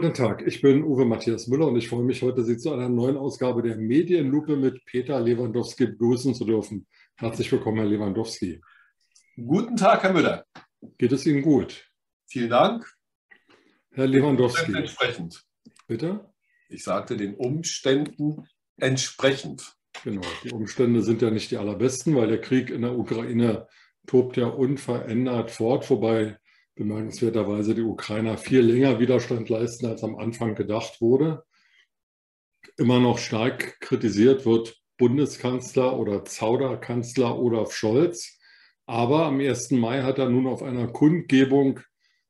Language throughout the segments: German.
Guten Tag, ich bin Uwe Matthias Müller und ich freue mich heute, Sie zu einer neuen Ausgabe der Medienlupe mit Peter Lewandowski begrüßen zu dürfen. Herzlich willkommen, Herr Lewandowski. Guten Tag, Herr Müller. Geht es Ihnen gut? Vielen Dank. Herr Lewandowski. Entsprechend. Bitte? Ich sagte den Umständen entsprechend. Genau, die Umstände sind ja nicht die allerbesten, weil der Krieg in der Ukraine tobt ja unverändert fort, wobei bemerkenswerterweise die Ukrainer viel länger Widerstand leisten, als am Anfang gedacht wurde. Immer noch stark kritisiert wird Bundeskanzler oder Zauderkanzler Olaf Scholz. Aber am 1. Mai hat er nun auf einer Kundgebung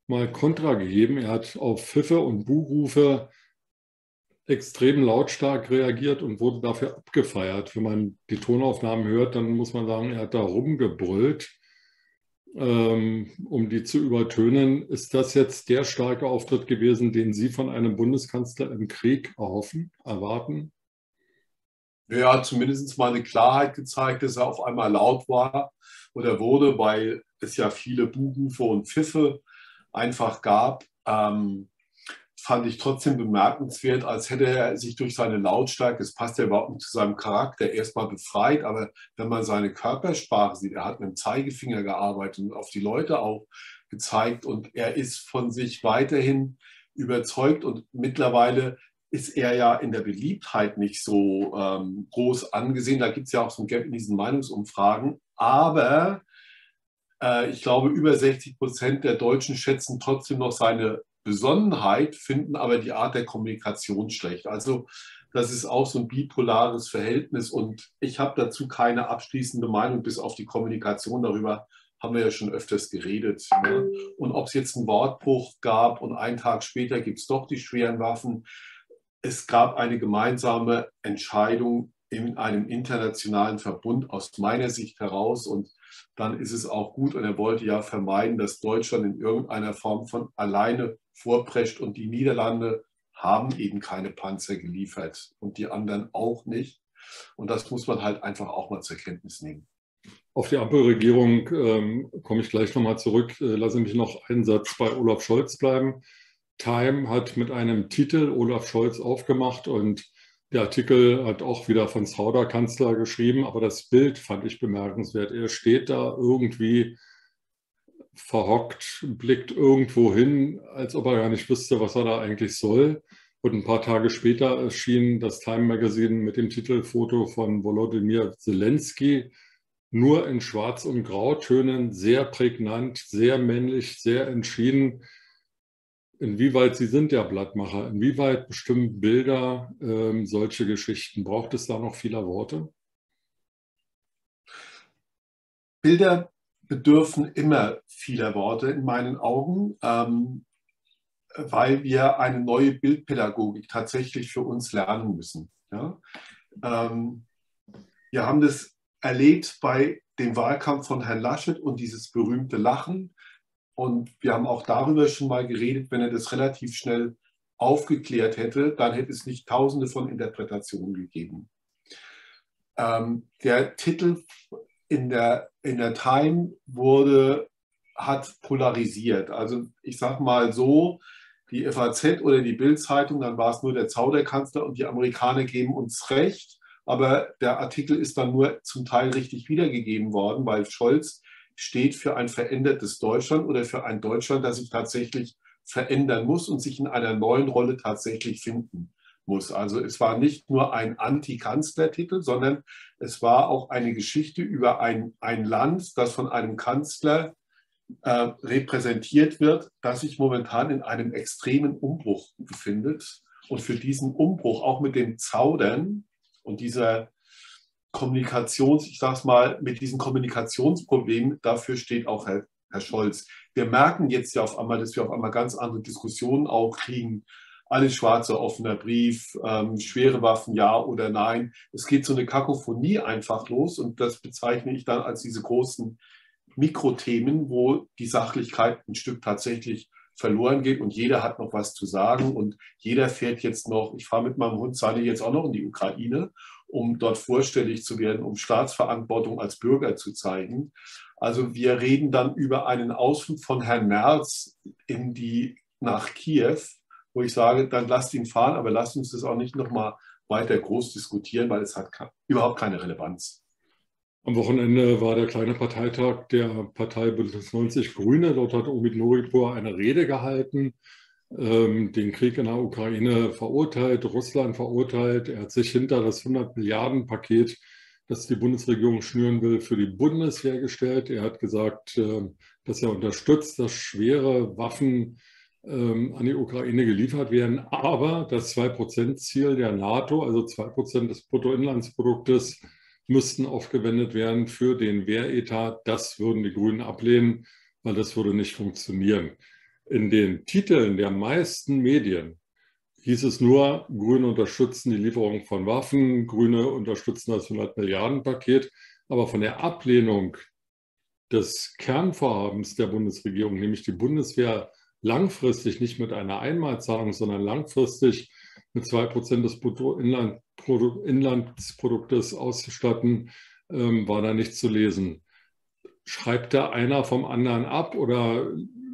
mal Kontra gegeben. Er hat auf Pfiffe und Buhrufe extrem lautstark reagiert und wurde dafür abgefeiert. Wenn man die Tonaufnahmen hört, dann muss man sagen, er hat da rumgebrüllt. Ähm, um die zu übertönen. Ist das jetzt der starke Auftritt gewesen, den Sie von einem Bundeskanzler im Krieg erhoffen, erwarten? Er hat zumindest mal eine Klarheit gezeigt, dass er auf einmal laut war oder wurde, weil es ja viele Buhrufe und Pfiffe einfach gab. Ähm, fand ich trotzdem bemerkenswert, als hätte er sich durch seine Lautstärke, es passt ja überhaupt nicht zu seinem Charakter, erstmal befreit, aber wenn man seine Körpersprache sieht, er hat mit dem Zeigefinger gearbeitet und auf die Leute auch gezeigt und er ist von sich weiterhin überzeugt und mittlerweile ist er ja in der Beliebtheit nicht so ähm, groß angesehen. Da gibt es ja auch so ein Gap in diesen Meinungsumfragen. Aber äh, ich glaube, über 60 Prozent der Deutschen schätzen trotzdem noch seine Besonnenheit, finden aber die Art der Kommunikation schlecht. Also das ist auch so ein bipolares Verhältnis und ich habe dazu keine abschließende Meinung, bis auf die Kommunikation darüber haben wir ja schon öfters geredet. Ne? Und ob es jetzt einen Wortbruch gab und einen Tag später gibt es doch die schweren Waffen. Es gab eine gemeinsame Entscheidung in einem internationalen Verbund aus meiner Sicht heraus und dann ist es auch gut. Und er wollte ja vermeiden, dass Deutschland in irgendeiner Form von alleine vorprescht. Und die Niederlande haben eben keine Panzer geliefert und die anderen auch nicht. Und das muss man halt einfach auch mal zur Kenntnis nehmen. Auf die Ampelregierung ähm, komme ich gleich nochmal zurück. Äh, lasse mich noch einen Satz bei Olaf Scholz bleiben. Time hat mit einem Titel Olaf Scholz aufgemacht und der Artikel hat auch wieder von Zauder Kanzler geschrieben, aber das Bild fand ich bemerkenswert. Er steht da irgendwie verhockt, blickt irgendwo hin, als ob er gar nicht wüsste, was er da eigentlich soll. Und ein paar Tage später erschien das Time Magazine mit dem Titelfoto von Volodymyr Zelensky, nur in Schwarz- und Grautönen, sehr prägnant, sehr männlich, sehr entschieden inwieweit Sie sind ja Blattmacher, inwieweit bestimmen Bilder ähm, solche Geschichten? Braucht es da noch vieler Worte? Bilder bedürfen immer vieler Worte in meinen Augen, ähm, weil wir eine neue Bildpädagogik tatsächlich für uns lernen müssen. Ja? Ähm, wir haben das erlebt bei dem Wahlkampf von Herrn Laschet und dieses berühmte Lachen. Und wir haben auch darüber schon mal geredet, wenn er das relativ schnell aufgeklärt hätte, dann hätte es nicht tausende von Interpretationen gegeben. Ähm, der Titel in der, in der Time wurde, hat polarisiert. Also ich sage mal so, die FAZ oder die Bild-Zeitung, dann war es nur der Zauderkanzler und die Amerikaner geben uns recht. Aber der Artikel ist dann nur zum Teil richtig wiedergegeben worden, weil Scholz steht für ein verändertes Deutschland oder für ein Deutschland, das sich tatsächlich verändern muss und sich in einer neuen Rolle tatsächlich finden muss. Also es war nicht nur ein Anti-Kanzler-Titel, sondern es war auch eine Geschichte über ein, ein Land, das von einem Kanzler äh, repräsentiert wird, das sich momentan in einem extremen Umbruch befindet. Und für diesen Umbruch, auch mit den Zaudern und dieser Kommunikations, ich sag's mal, mit diesen Kommunikationsproblemen, dafür steht auch Herr, Herr Scholz. Wir merken jetzt ja auf einmal, dass wir auf einmal ganz andere Diskussionen auch kriegen. Alles schwarze offener Brief, ähm, schwere Waffen ja oder nein. Es geht so eine Kakophonie einfach los und das bezeichne ich dann als diese großen Mikrothemen, wo die Sachlichkeit ein Stück tatsächlich verloren geht und jeder hat noch was zu sagen und jeder fährt jetzt noch, ich fahre mit meinem Hund Sally jetzt auch noch in die Ukraine um dort vorstellig zu werden, um Staatsverantwortung als Bürger zu zeigen. Also wir reden dann über einen Ausflug von Herrn Merz in die, nach Kiew, wo ich sage, dann lasst ihn fahren, aber lasst uns das auch nicht nochmal weiter groß diskutieren, weil es hat überhaupt keine Relevanz. Am Wochenende war der kleine Parteitag der Partei Bündnis 90 Grüne. Dort hat Omid Noripur eine Rede gehalten, ähm, den Krieg in der Ukraine verurteilt, Russland verurteilt. Er hat sich hinter das 100 Milliarden Paket, das die Bundesregierung schnüren will, für die Bundeswehr gestellt. Er hat gesagt, äh, dass er unterstützt, dass schwere Waffen ähm, an die Ukraine geliefert werden. Aber das 2-Prozent-Ziel der NATO, also 2 Prozent des Bruttoinlandsproduktes, müssten aufgewendet werden für den Wehretat. Das würden die Grünen ablehnen, weil das würde nicht funktionieren. In den Titeln der meisten Medien hieß es nur, Grüne unterstützen die Lieferung von Waffen, Grüne unterstützen das 100 Milliarden Paket. Aber von der Ablehnung des Kernvorhabens der Bundesregierung, nämlich die Bundeswehr langfristig nicht mit einer Einmalzahlung, sondern langfristig mit zwei Prozent des Bruttoinlandsproduktes auszustatten, ähm, war da nicht zu lesen. Schreibt da einer vom anderen ab oder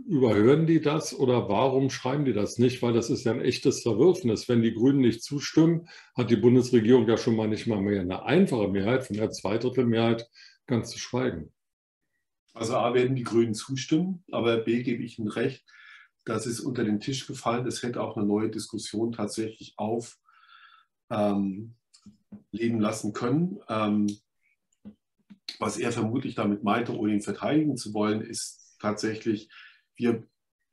überhören die das oder warum schreiben die das nicht? Weil das ist ja ein echtes Verwürfnis. Wenn die Grünen nicht zustimmen, hat die Bundesregierung ja schon mal nicht mal mehr eine einfache Mehrheit, von der Zweidrittelmehrheit ganz zu schweigen. Also A werden die Grünen zustimmen, aber B gebe ich Ihnen recht, das ist unter den Tisch gefallen. Es hätte auch eine neue Diskussion tatsächlich aufleben ähm, lassen können. Ähm, was er vermutlich damit meinte, ohne ihn verteidigen zu wollen, ist tatsächlich, wir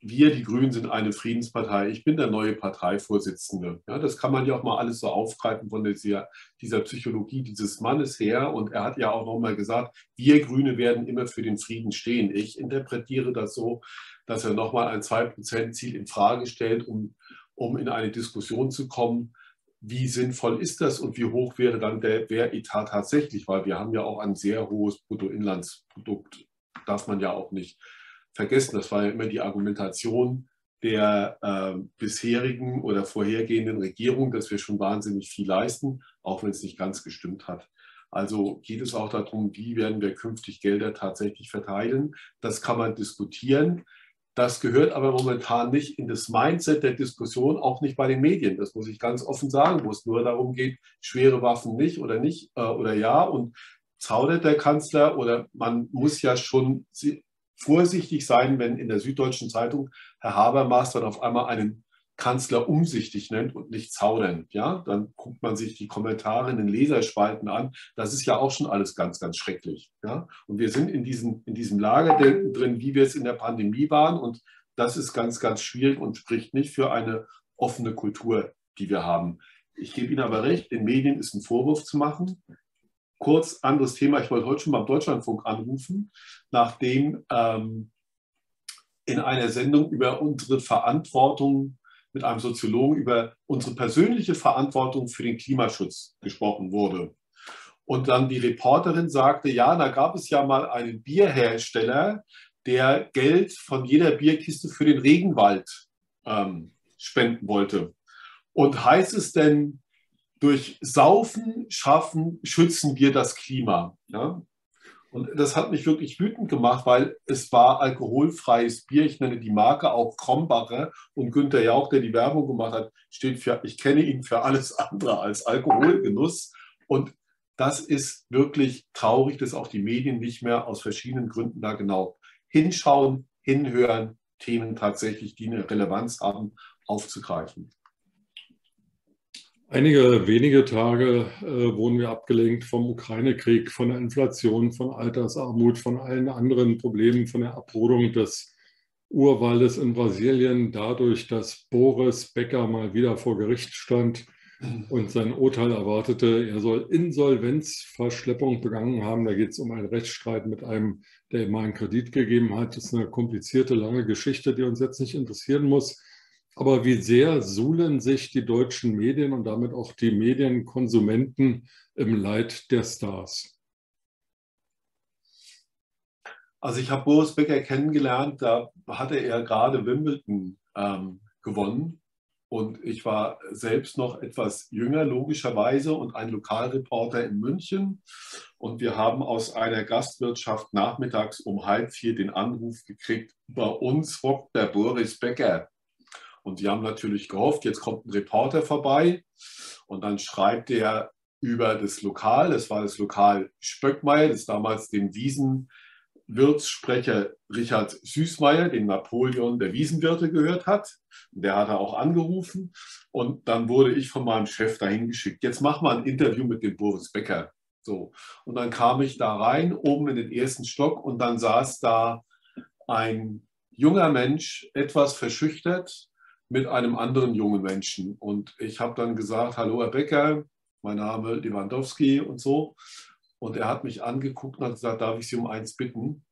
wir, die Grünen, sind eine Friedenspartei. Ich bin der neue Parteivorsitzende. Ja, das kann man ja auch mal alles so aufgreifen von dieser, dieser Psychologie dieses Mannes her. Und er hat ja auch nochmal gesagt, wir Grüne werden immer für den Frieden stehen. Ich interpretiere das so, dass er nochmal ein 2%-Ziel in Frage stellt, um, um in eine Diskussion zu kommen. Wie sinnvoll ist das und wie hoch wäre dann der Wehretat tatsächlich? Weil wir haben ja auch ein sehr hohes Bruttoinlandsprodukt, darf man ja auch nicht vergessen. Das war ja immer die Argumentation der äh, bisherigen oder vorhergehenden Regierung, dass wir schon wahnsinnig viel leisten, auch wenn es nicht ganz gestimmt hat. Also geht es auch darum, wie werden wir künftig Gelder tatsächlich verteilen. Das kann man diskutieren. Das gehört aber momentan nicht in das Mindset der Diskussion, auch nicht bei den Medien. Das muss ich ganz offen sagen, wo es nur darum geht, schwere Waffen nicht oder nicht äh, oder ja. Und zaudert der Kanzler oder man muss ja schon vorsichtig sein, wenn in der Süddeutschen Zeitung Herr Habermas dann auf einmal einen Kanzler umsichtig nennt und nicht zaudernd. Ja? Dann guckt man sich die Kommentare in den Leserspalten an. Das ist ja auch schon alles ganz, ganz schrecklich. Ja? Und wir sind in, diesen, in diesem Lagerdenken drin, wie wir es in der Pandemie waren. Und das ist ganz, ganz schwierig und spricht nicht für eine offene Kultur, die wir haben. Ich gebe Ihnen aber recht, den Medien ist ein Vorwurf zu machen kurz anderes Thema. Ich wollte heute schon beim Deutschlandfunk anrufen, nachdem ähm, in einer Sendung über unsere Verantwortung mit einem Soziologen über unsere persönliche Verantwortung für den Klimaschutz gesprochen wurde. Und dann die Reporterin sagte, ja, da gab es ja mal einen Bierhersteller, der Geld von jeder Bierkiste für den Regenwald ähm, spenden wollte. Und heißt es denn, durch Saufen, Schaffen schützen wir das Klima. Ja? Und das hat mich wirklich wütend gemacht, weil es war alkoholfreies Bier. Ich nenne die Marke auch Krombacher und Günther Jauch, der die Werbung gemacht hat, steht für, ich kenne ihn für alles andere als Alkoholgenuss. Und das ist wirklich traurig, dass auch die Medien nicht mehr aus verschiedenen Gründen da genau hinschauen, hinhören, Themen tatsächlich, die eine Relevanz haben, aufzugreifen. Einige wenige Tage äh, wurden wir abgelenkt vom Ukraine-Krieg, von der Inflation, von Altersarmut, von allen anderen Problemen, von der Abrodung des Urwaldes in Brasilien, dadurch, dass Boris Becker mal wieder vor Gericht stand und sein Urteil erwartete. Er soll Insolvenzverschleppung begangen haben. Da geht es um einen Rechtsstreit mit einem, der ihm mal einen Kredit gegeben hat. Das ist eine komplizierte, lange Geschichte, die uns jetzt nicht interessieren muss. Aber wie sehr suhlen sich die deutschen Medien und damit auch die Medienkonsumenten im Leid der Stars? Also ich habe Boris Becker kennengelernt, da hatte er gerade Wimbledon ähm, gewonnen. Und ich war selbst noch etwas jünger, logischerweise, und ein Lokalreporter in München. Und wir haben aus einer Gastwirtschaft nachmittags um halb vier den Anruf gekriegt, bei uns hockt der Boris Becker. Und die haben natürlich gehofft, jetzt kommt ein Reporter vorbei und dann schreibt er über das Lokal, das war das Lokal Spöckmeier, das damals dem Wiesenwirtssprecher Richard Süßmeier, den Napoleon der Wiesenwirte gehört hat. Der hat er auch angerufen und dann wurde ich von meinem Chef dahin geschickt. Jetzt mach mal ein Interview mit dem Boris Becker. So. Und dann kam ich da rein, oben in den ersten Stock und dann saß da ein junger Mensch, etwas verschüchtert, mit einem anderen jungen Menschen. Und ich habe dann gesagt, hallo Herr Becker, mein Name Lewandowski und so. Und er hat mich angeguckt und hat gesagt, darf ich Sie um eins bitten?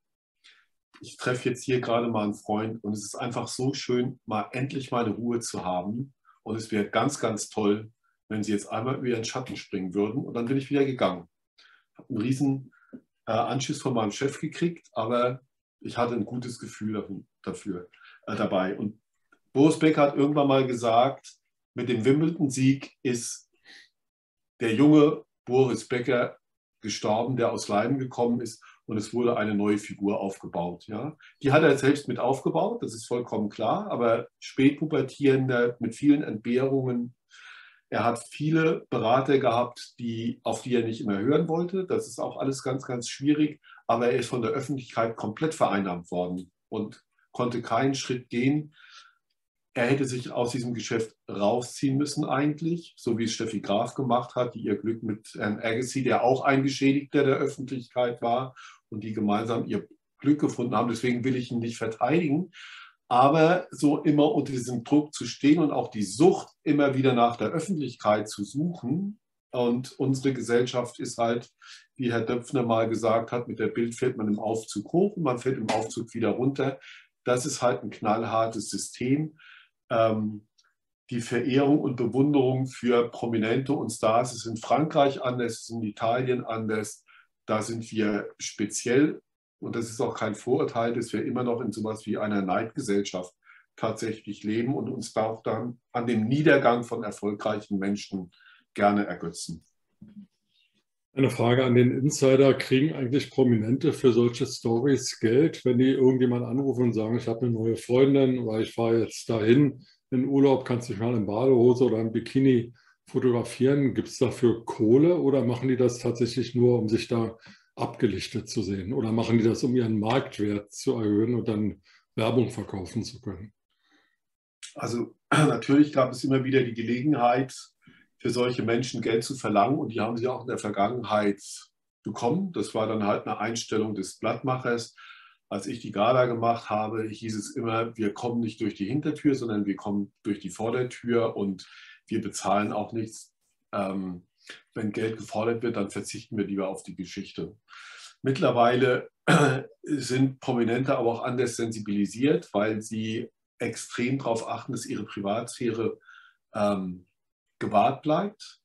Ich treffe jetzt hier gerade mal einen Freund und es ist einfach so schön, mal endlich mal eine Ruhe zu haben. Und es wäre ganz, ganz toll, wenn Sie jetzt einmal über Ihren Schatten springen würden. Und dann bin ich wieder gegangen. Ich habe einen riesen äh, Anschiss von meinem Chef gekriegt, aber ich hatte ein gutes Gefühl dafür, äh, dabei. Und Boris Becker hat irgendwann mal gesagt, mit dem Wimbledon-Sieg ist der junge Boris Becker gestorben, der aus Leiden gekommen ist und es wurde eine neue Figur aufgebaut. Ja? Die hat er selbst mit aufgebaut, das ist vollkommen klar, aber spätpubertierender mit vielen Entbehrungen. Er hat viele Berater gehabt, die, auf die er nicht immer hören wollte. Das ist auch alles ganz, ganz schwierig, aber er ist von der Öffentlichkeit komplett vereinnahmt worden und konnte keinen Schritt gehen, er hätte sich aus diesem Geschäft rausziehen müssen eigentlich, so wie es Steffi Graf gemacht hat, die ihr Glück mit Herrn Agassi, der auch ein Geschädigter der Öffentlichkeit war und die gemeinsam ihr Glück gefunden haben. Deswegen will ich ihn nicht verteidigen. Aber so immer unter diesem Druck zu stehen und auch die Sucht immer wieder nach der Öffentlichkeit zu suchen. Und unsere Gesellschaft ist halt, wie Herr Döpfner mal gesagt hat, mit der Bild fällt man im Aufzug hoch und man fällt im Aufzug wieder runter. Das ist halt ein knallhartes System ähm, die Verehrung und Bewunderung für Prominente und Stars ist in Frankreich anders, ist in Italien anders. Da sind wir speziell, und das ist auch kein Vorurteil, dass wir immer noch in so etwas wie einer Neidgesellschaft tatsächlich leben und uns da auch dann an dem Niedergang von erfolgreichen Menschen gerne ergötzen. Eine Frage an den Insider. Kriegen eigentlich Prominente für solche Stories Geld, wenn die irgendjemand anrufen und sagen, ich habe eine neue Freundin oder ich fahre jetzt dahin in Urlaub, kannst du dich mal in Badehose oder im Bikini fotografieren? Gibt es dafür Kohle oder machen die das tatsächlich nur, um sich da abgelichtet zu sehen? Oder machen die das, um ihren Marktwert zu erhöhen und dann Werbung verkaufen zu können? Also natürlich gab es immer wieder die Gelegenheit, für solche Menschen Geld zu verlangen. Und die haben sie auch in der Vergangenheit bekommen. Das war dann halt eine Einstellung des Blattmachers. Als ich die Gala gemacht habe, hieß es immer, wir kommen nicht durch die Hintertür, sondern wir kommen durch die Vordertür und wir bezahlen auch nichts. Ähm, wenn Geld gefordert wird, dann verzichten wir lieber auf die Geschichte. Mittlerweile sind Prominente aber auch anders sensibilisiert, weil sie extrem darauf achten, dass ihre Privatsphäre ähm, gewahrt bleibt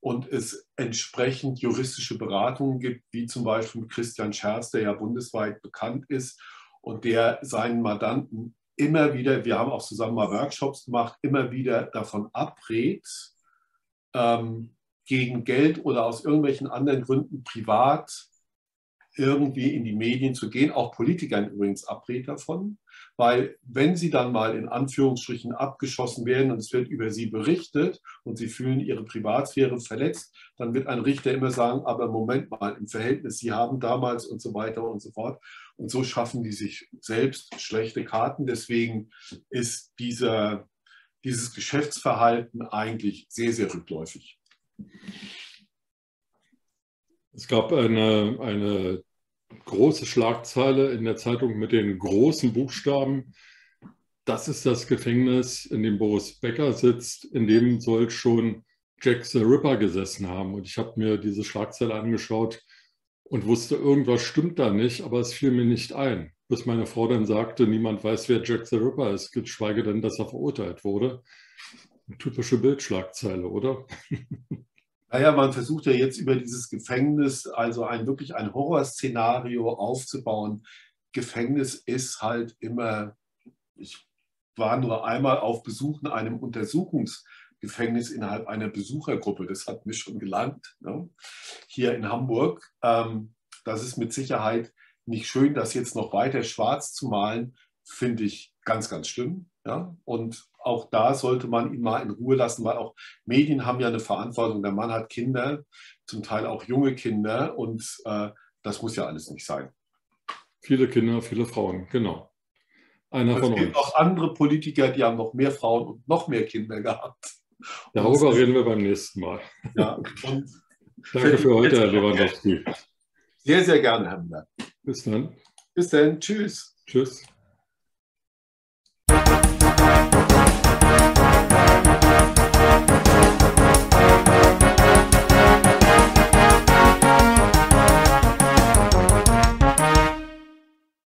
und es entsprechend juristische Beratungen gibt, wie zum Beispiel Christian Scherz, der ja bundesweit bekannt ist und der seinen Mandanten immer wieder, wir haben auch zusammen mal Workshops gemacht, immer wieder davon abrät, ähm, gegen Geld oder aus irgendwelchen anderen Gründen privat irgendwie in die Medien zu gehen. Auch Politikern übrigens abrät davon, weil wenn sie dann mal in Anführungsstrichen abgeschossen werden und es wird über sie berichtet und sie fühlen ihre Privatsphäre verletzt, dann wird ein Richter immer sagen, aber Moment mal, im Verhältnis, sie haben damals und so weiter und so fort. Und so schaffen die sich selbst schlechte Karten. Deswegen ist dieser, dieses Geschäftsverhalten eigentlich sehr, sehr rückläufig. Es gab eine, eine große Schlagzeile in der Zeitung mit den großen Buchstaben. Das ist das Gefängnis, in dem Boris Becker sitzt. In dem soll schon Jack the Ripper gesessen haben. Und ich habe mir diese Schlagzeile angeschaut und wusste, irgendwas stimmt da nicht, aber es fiel mir nicht ein. Bis meine Frau dann sagte, niemand weiß, wer Jack the Ripper ist, geschweige denn, dass er verurteilt wurde. Eine typische Bildschlagzeile, oder? Naja, man versucht ja jetzt über dieses Gefängnis, also ein wirklich ein Horrorszenario aufzubauen. Gefängnis ist halt immer, ich war nur einmal auf Besuch in einem Untersuchungsgefängnis innerhalb einer Besuchergruppe. Das hat mich schon gelangt, ne? hier in Hamburg. Ähm, das ist mit Sicherheit nicht schön, das jetzt noch weiter schwarz zu malen. finde ich ganz, ganz schlimm. Ja? Und auch da sollte man ihn mal in Ruhe lassen, weil auch Medien haben ja eine Verantwortung. Der Mann hat Kinder, zum Teil auch junge Kinder und äh, das muss ja alles nicht sein. Viele Kinder, viele Frauen, genau. Einer es von gibt uns. auch andere Politiker, die haben noch mehr Frauen und noch mehr Kinder gehabt. Darüber reden wir beim nächsten Mal. Ja, Danke für heute, Herr Lewandowski. Sehr, sehr gerne, Herr Müller. Bis dann. Bis dann. Tschüss. Tschüss.